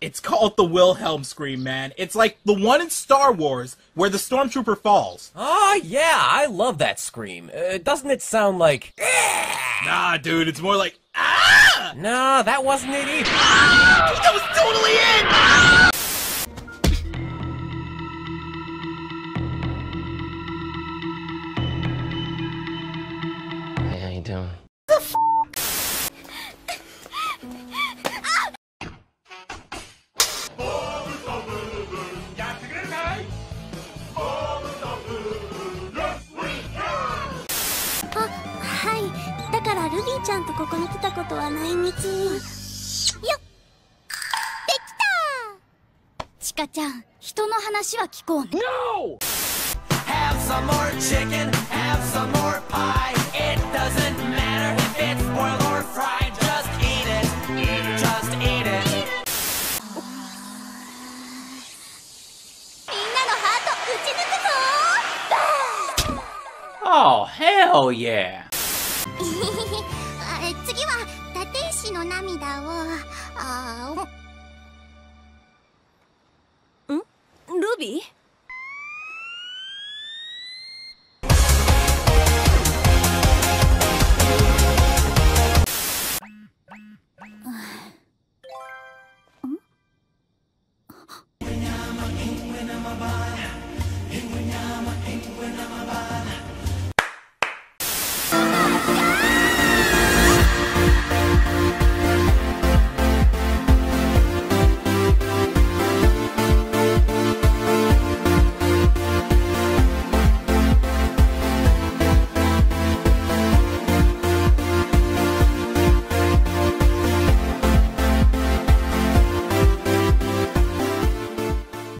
It's called the Wilhelm scream, man. It's like the one in Star Wars where the stormtrooper falls. Ah, yeah, I love that scream. Uh, doesn't it sound like... Nah, dude, it's more like ah! Nah, that wasn't it either. That was totally it! Hey, how you doing? ルビーちゃんとここに来たことは内密によっできたチカちゃん人の話は聞こうね Have some more chicken, have some more pie. It doesn't matter if it's boiled or fried. Just eat it. Just eat it. みんなのハート打ち抜くぞ Oh, hell yeah. 次は立石の涙をあん？ルビー？ん？